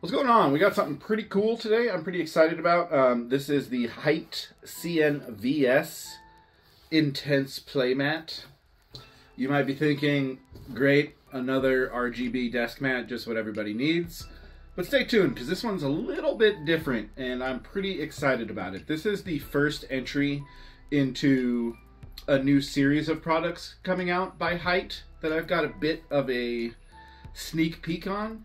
What's going on? We got something pretty cool today. I'm pretty excited about. Um, this is the Hyte CNVS Intense Playmat. You might be thinking, great, another RGB desk mat, just what everybody needs. But stay tuned, because this one's a little bit different, and I'm pretty excited about it. This is the first entry into a new series of products coming out by Hyte that I've got a bit of a sneak peek on.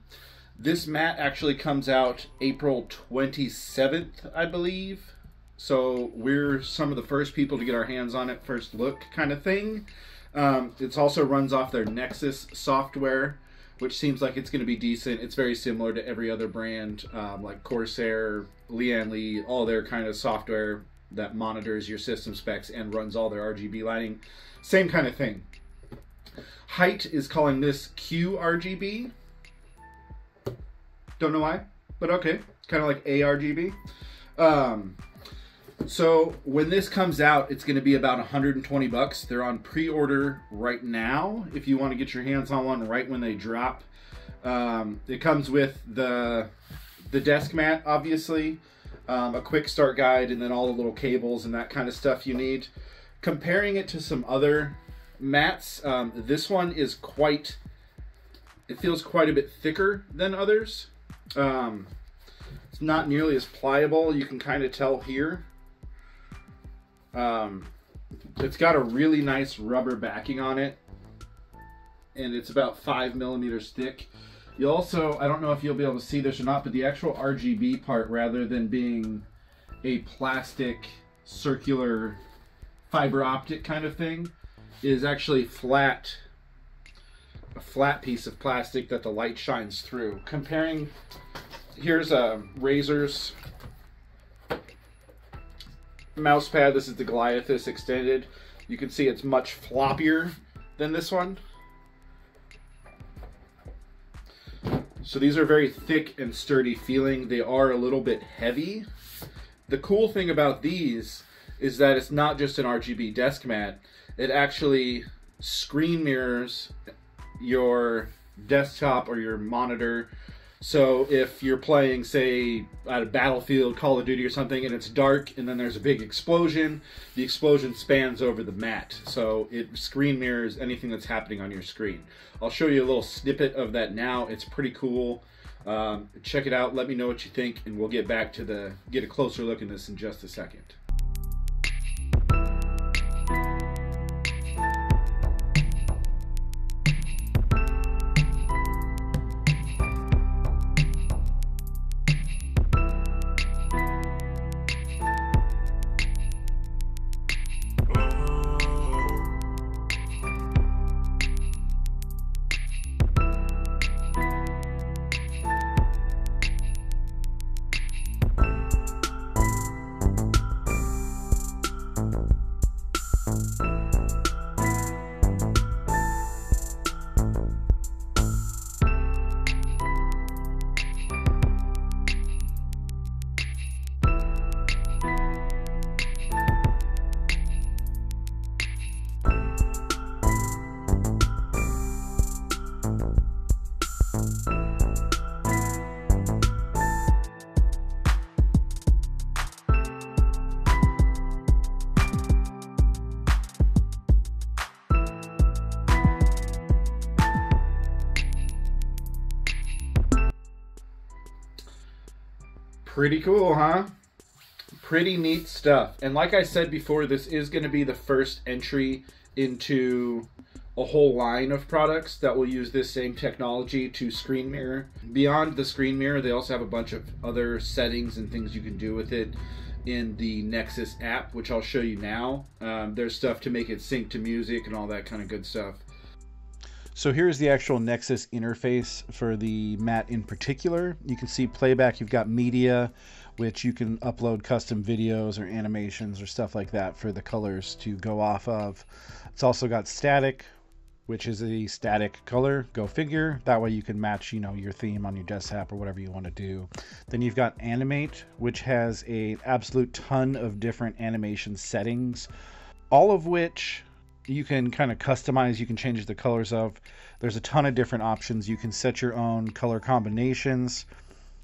This mat actually comes out April 27th, I believe. So we're some of the first people to get our hands on it, first look kind of thing. Um, it also runs off their Nexus software, which seems like it's going to be decent. It's very similar to every other brand, um, like Corsair, Lian Li, all their kind of software that monitors your system specs and runs all their RGB lighting. Same kind of thing. Hyte is calling this QRGB. Don't know why, but okay. Kind of like ARGB. Um, so when this comes out, it's going to be about 120 bucks. They're on pre-order right now. If you want to get your hands on one right when they drop, um, it comes with the the desk mat, obviously, um, a quick start guide, and then all the little cables and that kind of stuff you need. Comparing it to some other mats, um, this one is quite. It feels quite a bit thicker than others. Um, it's not nearly as pliable. You can kind of tell here. Um, it's got a really nice rubber backing on it, and it's about five millimeters thick. You also, I don't know if you'll be able to see this or not, but the actual RGB part, rather than being a plastic circular fiber optic kind of thing, is actually flat, flat piece of plastic that the light shines through. Comparing, here's a Razer's mouse pad. This is the Goliathus extended. You can see it's much floppier than this one. So these are very thick and sturdy feeling. They are a little bit heavy. The cool thing about these is that it's not just an RGB desk mat. It actually screen mirrors your desktop or your monitor so if you're playing, say, at a battlefield, Call of Duty or something, and it's dark, and then there's a big explosion, the explosion spans over the mat, so it screen mirrors anything that's happening on your screen. I'll show you a little snippet of that now. It's pretty cool. Um, check it out. Let me know what you think, and we'll get back to the get a closer look in this in just a second. Bye. Pretty cool, huh? Pretty neat stuff. And like I said before, this is going to be the first entry into a whole line of products that will use this same technology to screen mirror. Beyond the screen mirror, they also have a bunch of other settings and things you can do with it in the Nexus app, which I'll show you now. Um, there's stuff to make it sync to music and all that kind of good stuff. So here's the actual Nexus interface for the mat in particular. You can see playback, you've got media, which you can upload custom videos or animations or stuff like that for the colors to go off of. It's also got static, which is a static color, go figure. That way you can match, you know, your theme on your desktop or whatever you want to do. Then you've got animate, which has a absolute ton of different animation settings, all of which you can kind of customize, you can change the colors of. There's a ton of different options. You can set your own color combinations.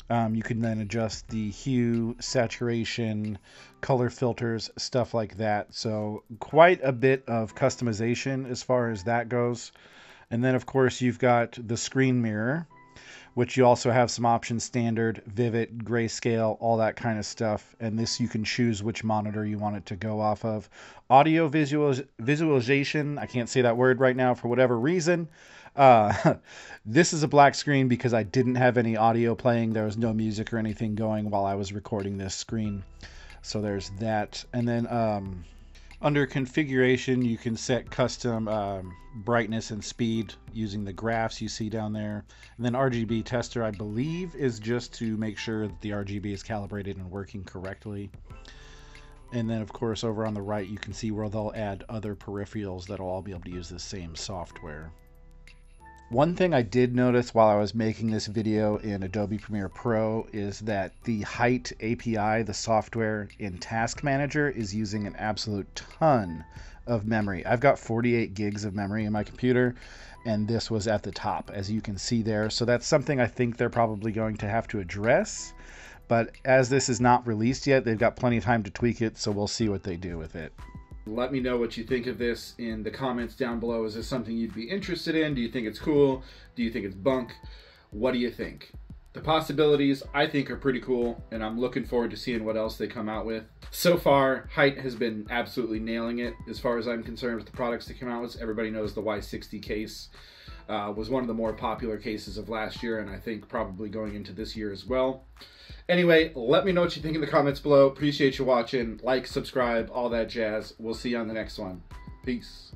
Um, you can then adjust the hue, saturation, color filters, stuff like that. So, quite a bit of customization as far as that goes. And then, of course, you've got the screen mirror, which you also have some options standard, vivid, grayscale, all that kind of stuff. And this you can choose which monitor you want it to go off of. Audio visual, visualization, I can't say that word right now for whatever reason. Uh, this is a black screen because I didn't have any audio playing. There was no music or anything going while I was recording this screen. So there's that. And then um, under configuration, you can set custom um, brightness and speed using the graphs you see down there. And then RGB tester, I believe, is just to make sure that the RGB is calibrated and working correctly. And then, of course, over on the right, you can see where they'll add other peripherals that'll all be able to use the same software. One thing I did notice while I was making this video in Adobe Premiere Pro is that the Hyte API, the software in Task Manager, is using an absolute ton of memory. I've got 48 gigs of memory in my computer, and this was at the top, as you can see there. So that's something I think they're probably going to have to address. But as this is not released yet, they've got plenty of time to tweak it, so we'll see what they do with it. Let me know what you think of this in the comments down below. Is this something you'd be interested in? Do you think it's cool? Do you think it's bunk? What do you think? The possibilities I think are pretty cool, and I'm looking forward to seeing what else they come out with. So far, Hyte has been absolutely nailing it as far as I'm concerned with the products they come out with. Everybody knows the Y60 case uh, was one of the more popular cases of last year, and I think probably going into this year as well. Anyway, let me know what you think in the comments below. Appreciate you watching. Like, subscribe, all that jazz. We'll see you on the next one. Peace.